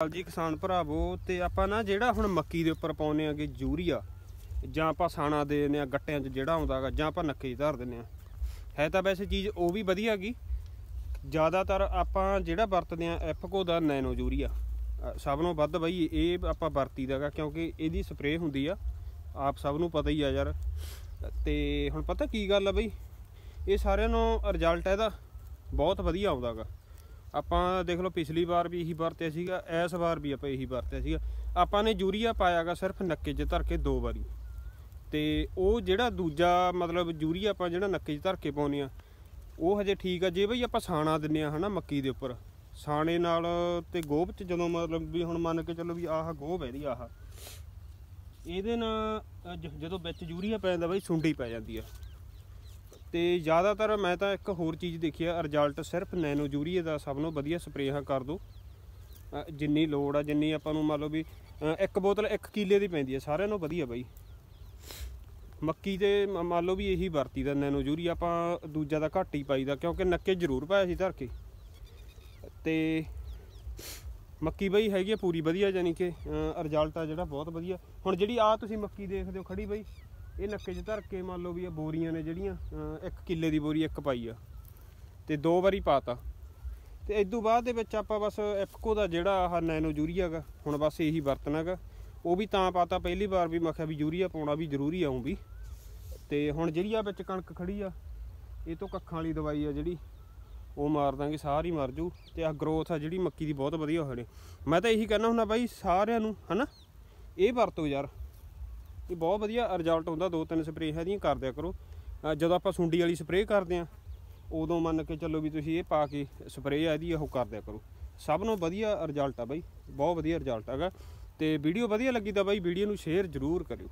ਹਾਲ ਜੀ, ਕਿਸਾਨ ਭਰਾਵੋ, ਤੇ ਆਪਾਂ ਨਾ ਜਿਹੜਾ ਹੁਣ ਮੱਕੀ ਦੇ ਉੱਪਰ ਪਾਉਨੇ ਆਗੇ ਯੂਰੀਆ, ਜਾਂ ਆਪਾਂ ਸਾਣਾ ਦੇ ਦਿੰਦੇ ਆ ਗੱਟਿਆਂ 'ਚ ਜਿਹੜਾ ਆਉਂਦਾਗਾ ਜਾਂ ਆਪਾਂ ਨੱਕੇ 'ਚ ਧਰ ਦਿੰਦੇ ਆ। ਹੈ ਤਾਂ ਵੈਸੇ ਚੀਜ਼ ਉਹ ਵੀ ਵਧੀਆ ਹੈਗੀ ਜ਼ਿਆਦਾਤਰ ਆਪਾਂ ਜਿਹੜਾ ਵਰਤਦੇ ਆ ਐਫਕੋ ਦਾ ਨੈਨੋ ਯੂਰੀਆ। ਸਭ ਨੂੰ ਵੱਧ ਬਈ, ਇਹ ਆਪਾਂ ਵਰਤੀਦਾਗਾ ਕਿਉਂਕਿ ਇਹਦੀ ਸਪਰੇਅ ਹੁੰਦੀ ਆ। ਆਪ ਸਭ ਨੂੰ ਪਤਾ ਹੀ ਆ ਯਾਰ। ਤੇ ਹੁਣ ਪਤਾ ਕੀ ਗੱਲ ਆ ਬਈ, ਇਹ ਸਾਰਿਆਂ ਨੂੰ ਰਿਜ਼ਲਟ ਇਹਦਾ ਬਹੁਤ ਵਧੀਆ ਆਉਂਦਾਗਾ ਆਪਾਂ ਦੇਖ ਲਓ ਪਿਛਲੀ ਵਾਰ ਵੀ ਇਹੀ ਵਰਤਿਆ ਸੀਗਾ ਇਸ ਵਾਰ ਵੀ ਆਪਾਂ ਇਹੀ ਵਰਤਿਆ ਸੀਗਾ। ਆਪਾਂ ਨੇ ਯੂਰੀਆ ਪਾਇਆਗਾ ਸਿਰਫ ਨੱਕੇ 'ਚ ਧਰ ਕੇ ਦੋ ਵਾਰੀ। ਤੇ ਉਹ ਜਿਹੜਾ ਦੂਜਾ ਮਤਲਬ ਯੂਰੀਆ ਆਪਾਂ ਜਿਹੜਾ ਨੱਕੇ 'ਚ ਧਰ ਕੇ ਪਾਉਂਦੇ ਆ ਉਹ ਹਜੇ ਠੀਕ ਆ। ਜੇ ਬਈ ਆਪਾਂ ਸਾਣਾ ਦਿੰਨੇ ਆ ਹਨਾ ਮੱਕੀ ਦੇ ਉੱਪਰ, ਸਾਣੇ ਨਾਲ ਤੇ ਗੋਭ 'ਚ ਜਦੋਂ ਮਤਲਬ ਵੀ ਹੁਣ ਮੰਨ ਕੇ ਚੱਲੋ ਵੀ ਆਹ ਗੋਭ ਹੈ ਦੀ ਆਹ। ਇਹਦੇ ਨਾਲ ਜਦੋਂ ਵਿੱਚ ਯੂਰੀਆ ਪੈ ਜਾਂਦਾ ਬਈ ਸੁੰਡੀ ਪੈ ਜਾਂਦੀ ਆ। ਤੇ ਜ਼ਿਆਦਾਤਰ ਮੈਂ ਤਾਂ ਇੱਕ ਹੋਰ ਚੀਜ਼ ਦੇਖੀ ਆ ਰਿਜ਼ਲਟ ਸਿਰਫ ਨੈਨੋ ਯੂਰੀਆ ਦਾ ਸਭ ਨੂੰ ਵਧੀਆ ਸਪਰੇਹਾਂ ਕਰ ਦੋ। ਜਿੰਨੀ ਲੋੜ ਆ, ਜਿੰਨੀ ਆਪਾਂ ਨੂੰ ਮੰਨ ਲਓ ਵੀ ਇੱਕ ਬੋਤਲ 1 ਕਿੱਲੇ ਦੀ ਪੈਂਦੀ ਆ, ਸਾਰਿਆਂ ਨੂੰ ਵਧੀਆ ਬਾਈ। ਮੱਕੀ ਤੇ ਮ- ਮੰਨ ਲਓ ਵੀ ਇਹੀ ਵਰਤੀ ਦਾ ਨੈਨੋ ਯੂਰੀਆ ਆਪਾਂ ਦੂਜਾ ਦਾ ਘੱਟ ਹੀ ਪਾਈਦਾ, ਕਿਉਂਕਿ ਨੱਕੇ ਜ਼ਰੂਰ ਪਾਇਆ ਸੀ ਧਰ ਕੇ। ਤੇ ਮੱਕੀ ਬਈ ਹੈਗੀ ਆ ਪੂਰੀ ਵਧੀਆ ਯਾਨੀ ਕਿ ਰਿਜ਼ਲਟ ਆ ਜਿਹੜਾ ਬਹੁਤ ਵਧੀਆ। ਹੁਣ ਜਿਹੜੀ ਆ ਤੁਸੀਂ ਮੱਕੀ ਦੇਖਦੇ ਹੋ ਖੜੀ ਬਈ ਇਹ ਨੱਕੇ 'ਚ ਧਰ ਕੇ ਮੰਨ ਲਓ ਵੀ ਇਹ ਬੋਰੀਆਂ ਨੇ ਜਿਹੜੀਆਂ ਇੱਕ ਕਿੱਲੇ ਦੀ ਬੋਰੀ ਇੱਕ ਪਾਈ ਆ। ਤੇ ਦੋ ਵਾਰੀ ਪਾਤਾ। ਤੇ ਇਸ ਤੋਂ ਬਾਅਦ ਦੇ ਵਿੱਚ ਆਪਾਂ ਬਸ ਐਫਕੋ ਦਾ ਜਿਹੜਾ ਆਹ ਨੈਨੋ ਯੂਰੀਆ ਹੈਗਾ ਹੁਣ ਬਸ ਇਹੀ ਵਰਤਣਾਗਾ ਉਹ ਵੀ ਤਾਂ ਪਾਤਾ ਪਹਿਲੀ ਵਾਰ ਵੀ, ਮੈਂ ਕਿਹਾ ਵੀ ਯੂਰੀਆ ਪਾਉਣਾ ਵੀ ਜ਼ਰੂਰੀ ਆਉਂ ਵੀ। ਤੇ ਹੁਣ ਜਿਹੜੀ ਆ ਵਿੱਚ ਕਣਕ ਖੜੀ ਆ, ਇਹ ਤੋਂ ਕੱਖਾਂ ਵਾਲੀ ਦਵਾਈ ਆ ਜਿਹੜੀ, ਉਹ ਮਾਰ ਦਾਂਗੇ, ਸਾਰੀ ਮਰ ਜੂ। ਤੇ ਆ ਗਰੋਥ ਆ ਜਿਹੜੀ, ਮੱਕੀ ਦੀ ਬਹੁਤ ਵਧੀਆ ਹੋਣੀ। ਮੈਂ ਤਾਂ ਇਹੀ ਕਹਿਣਾ ਹੁੰਦਾ ਬਾਈ, ਸਾਰਿਆਂ ਨੂੰ, ਹਨਾ? ਇਹ ਵਰਤੋ ਯਾਰ। ਇਹ ਬਹੁਤ ਵਧੀਆ ਰਿਜ਼ਲਟ ਹੁੰਦਾ, ਦੋ ਤਿੰਨ ਸਪਰੇਅ ਇਹਦੀਆਂ ਕਰ ਦਿਆ ਕਰੋ। ਜਦੋਂ ਆਪਾਂ ਸੁੰਡੀ ਵਾਲੀ ਸਪਰੇਅ ਕਰਦੇ ਆ ਉਦੋਂ ਮੰਨ ਕੇ ਚੱਲੋ ਵੀ ਤੁਸੀਂ ਇਹ ਪਾ ਕੇ ਸਪਰੇਅ ਇਹਦੀ, ਉਹ ਕਰ ਦਿਆ ਕਰੋ। ਸਭ ਨੂੰ ਵਧੀਆ ਰਿਜ਼ਲਟ ਆ ਬਾਈ, ਬਹੁਤ ਵਧੀਆ ਰਿਜ਼ਲਟ ਹੈਗਾ। ਤੇ ਵੀਡੀਓ ਵਧੀਆ ਲੱਗੀ ਤਾਂ ਬਾਈ ਵੀਡੀਓ ਨੂੰ ਸ਼ੇਅਰ ਜ਼ਰੂਰ ਕਰਿਓ।